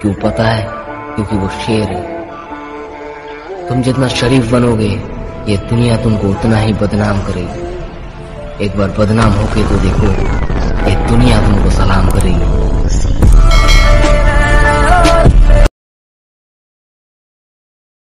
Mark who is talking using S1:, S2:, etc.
S1: क्यों पता है? क्योंकि वो शेर है। तुम जितना शरीफ बनोगे, ये दुनिया तुमको उतना ही बदनाम करेगी। एक बार बदनाम होके तो देखो, ये दुनिया तुमको सलाम